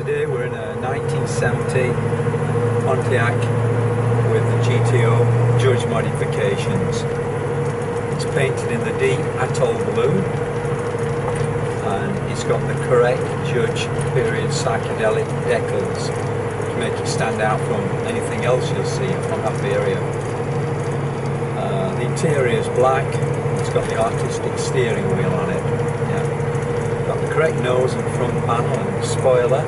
Today we're in a 1970 Pontiac with the GTO Judge modifications. It's painted in the deep atoll blue and it's got the correct Judge period psychedelic decals to make it stand out from anything else you'll see from that. Uh, the interior is black, it's got the artistic steering wheel on it. Correct nose and front panel and spoiler,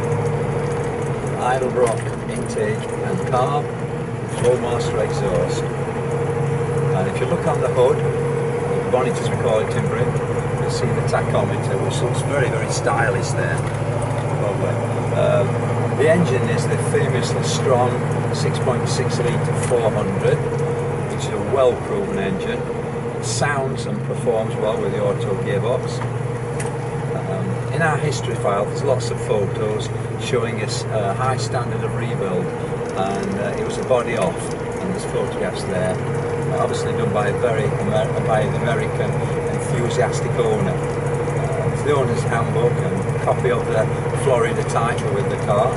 Edelbrock intake and carb, Flowmaster exhaust. And if you look on the hood, the bonnet as we call it Britain, you'll see the tachometer, which looks very, very stylish there. Um, the engine is the famously strong 6.6 litre 400, which is a well-proven engine. It sounds and performs well with the auto gearbox. Um, in our history file, there's lots of photos showing us a high standard of rebuild, and uh, it was a body off, and there's photographs there, uh, obviously done by a very Amer by an American enthusiastic owner. Uh, it's the owner's handbook and copy of the Florida title with the car.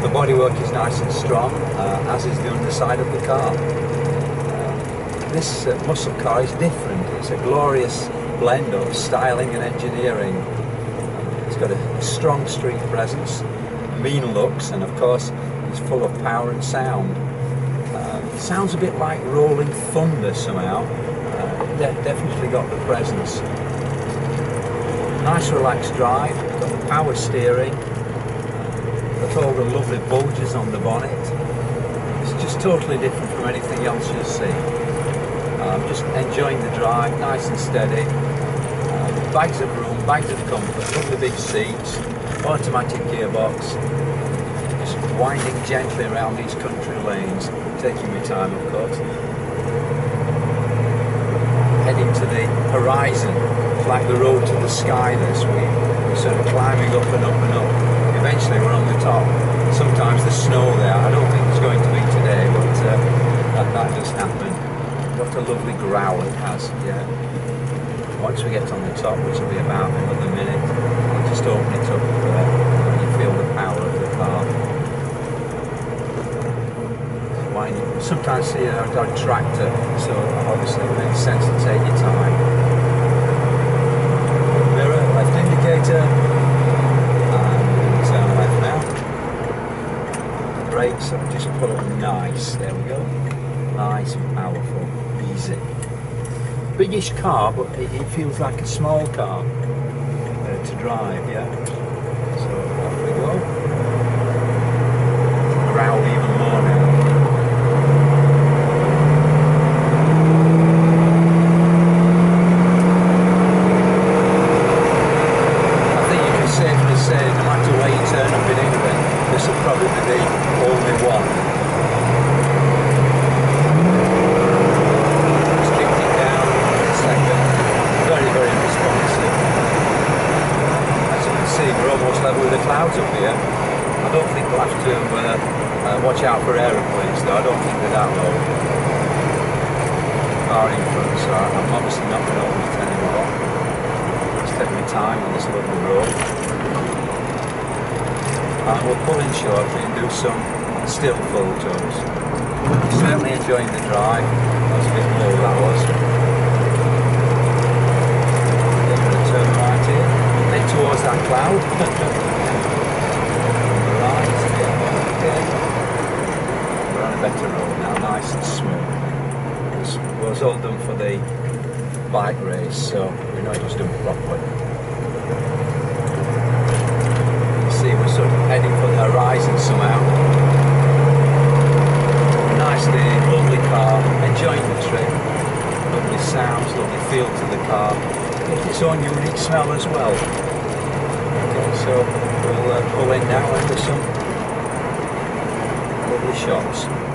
The bodywork is nice and strong, uh, as is the underside of the car. Uh, this uh, muscle car is different. It's a glorious blend of styling and engineering. Got a strong street presence, mean looks, and of course, it's full of power and sound. Uh, sounds a bit like rolling thunder somehow. Uh, de definitely got the presence. Nice relaxed drive, got the power steering, got all the lovely bulges on the bonnet. It's just totally different from anything else you'll see. I'm just enjoying the drive, nice and steady. Bags of room, bags of comfort, lovely big seats, automatic gearbox. Just winding gently around these country lanes, taking my time of course. Heading to the horizon, like the road to the sky this week. We're sort of climbing up and up and up. Eventually we're on the top. Sometimes there's snow there. I don't think it's going to be today, but uh, that, that does happen. What a lovely growl it has, yeah. Once we get on the top, which will be about another minute, I'll just open it up uh, and you feel the power of the car. Winding. Sometimes see a, tractor, so obviously it makes sense to take your time. Mirror, left indicator, and turn left now. Brakes, I've just put them nice, there we go. Nice and powerful, easy. Biggish car, but it, it feels like a small car uh, to drive, yeah. So off we go. Growl even more now. I think you can safely say, no matter where you turn up in England, this will probably be the only one. Just kicked it down in a second. Very, very responsive. As you can see, we're almost level with the clouds up here. I don't think we'll have to uh, uh, watch out for aeroplanes though. I don't think they're that low. Car in front, so I'm obviously not going to open it anymore. Just take my time on this lovely road. And we'll pull in shortly and do some still photos. Certainly enjoying the drive. That's a bit low that was. We're going to turn right in, then towards that cloud. right, yeah, okay. We're on a better road now, nice and smooth. This was all done for the bike race, so we know it was done properly. You see, we're sort of heading for the horizon somehow. Nice day, lovely car, enjoying the trip. Lovely sounds, lovely feel to the car. It's its own unique smell as well. Okay, so we'll uh, pull in now into some lovely shots.